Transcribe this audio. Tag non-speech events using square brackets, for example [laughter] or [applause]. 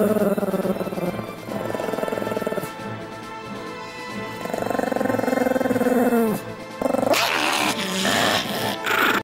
Uh... [laughs]